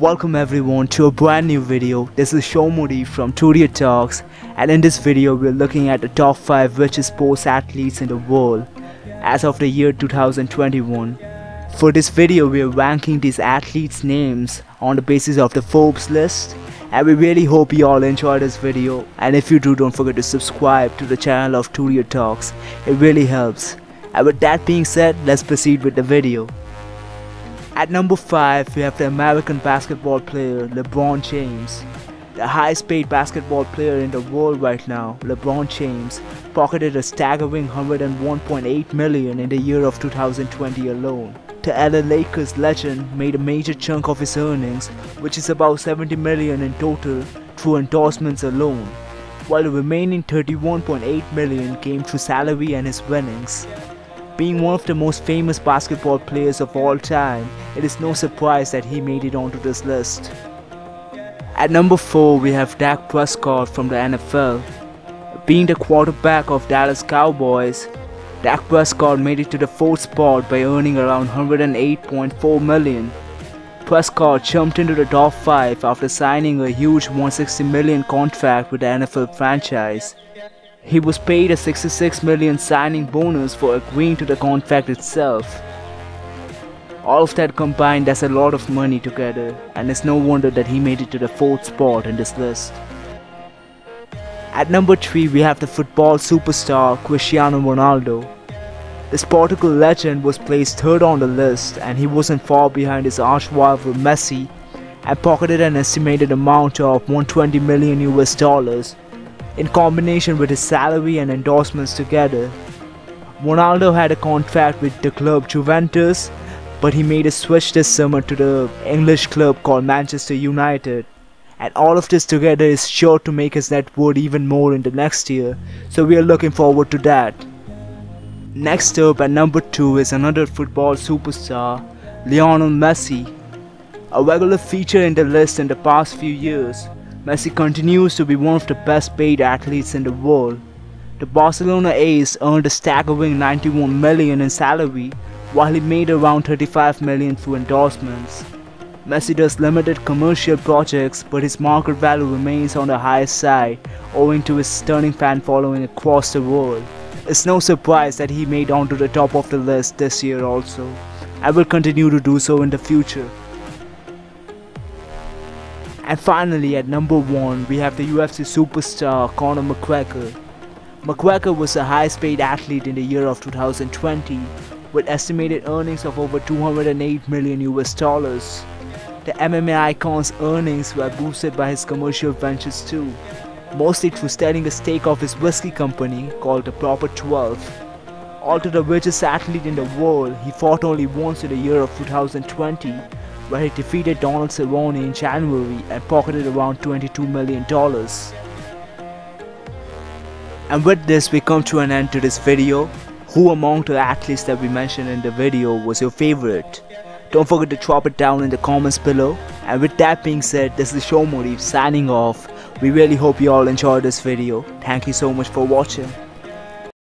Welcome everyone to a brand new video. This is Shomuri from Turiya Talks and in this video we're looking at the top 5 richest sports athletes in the world as of the year 2021. For this video we're ranking these athletes names on the basis of the Forbes list and we really hope you all enjoy this video and if you do don't forget to subscribe to the channel of Turiya Talks. It really helps. And with that being said, let's proceed with the video. At number 5, we have the American basketball player LeBron James. The highest paid basketball player in the world right now, LeBron James, pocketed a staggering 101.8 million in the year of 2020 alone. The LA Lakers legend made a major chunk of his earnings, which is about 70 million in total, through endorsements alone, while the remaining 31.8 million came through salary and his winnings. Being one of the most famous basketball players of all time, it is no surprise that he made it onto this list. At number 4 we have Dak Prescott from the NFL. Being the quarterback of Dallas Cowboys, Dak Prescott made it to the 4th spot by earning around 108.4 million. Prescott jumped into the top 5 after signing a huge 160 million contract with the NFL franchise. He was paid a 66 million signing bonus for agreeing to the contract itself. All of that combined that's a lot of money together and it's no wonder that he made it to the 4th spot in this list. At number 3 we have the football superstar Cristiano Ronaldo. This Portugal legend was placed third on the list and he wasn't far behind his arch rival Messi and pocketed an estimated amount of 120 million US dollars in combination with his salary and endorsements together. Ronaldo had a contract with the club Juventus, but he made a switch this summer to the English club called Manchester United. And all of this together is sure to make his net worth even more in the next year, so we are looking forward to that. Next up at number 2 is another football superstar, Lionel Messi. A regular feature in the list in the past few years, Messi continues to be one of the best paid athletes in the world. The Barcelona ace earned a staggering 91 million in salary while he made around 35 million through endorsements. Messi does limited commercial projects but his market value remains on the high side owing to his stunning fan following across the world. It's no surprise that he made onto the top of the list this year also. I will continue to do so in the future. And finally at number 1 we have the UFC superstar Conor McGregor. McGregor was the highest paid athlete in the year of 2020 with estimated earnings of over 208 million US dollars. The MMA icon's earnings were boosted by his commercial ventures too, mostly through selling a stake of his whiskey company called the Proper 12. Although the richest athlete in the world, he fought only once in the year of 2020 where he defeated Donald Cerrone in January and pocketed around $22 million. And with this we come to an end to this video. Who among the athletes that we mentioned in the video was your favorite? Don't forget to drop it down in the comments below. And with that being said, this is Shomuri signing off. We really hope you all enjoyed this video. Thank you so much for watching.